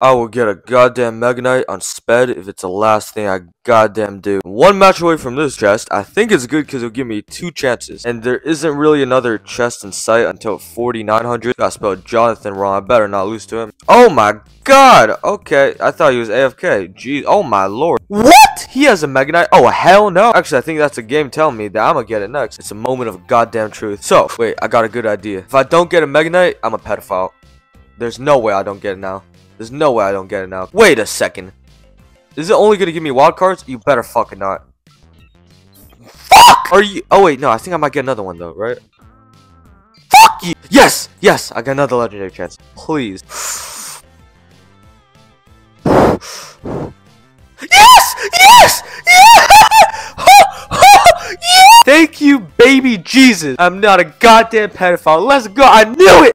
I will get a goddamn Mega Knight on Sped if it's the last thing I goddamn do. One match away from this chest. I think it's good because it'll give me two chances. And there isn't really another chest in sight until 4900. I spelled Jonathan wrong. I better not lose to him. Oh my god. Okay. I thought he was AFK. Jeez. Oh my lord. What? He has a Mega Knight? Oh, hell no. Actually, I think that's a game telling me that I'm gonna get it next. It's a moment of goddamn truth. So, wait. I got a good idea. If I don't get a Mega Knight, I'm a pedophile. There's no way I don't get it now. There's no way I don't get it now. Wait a second. Is it only gonna give me wild cards? You better fucking not. Fuck! Are you? Oh wait, no. I think I might get another one though, right? Fuck you! Yes, yes. I got another legendary chance. Please. Yes! Yes! Yes! Thank you, baby Jesus. I'm not a goddamn pedophile. Let's go. I knew it.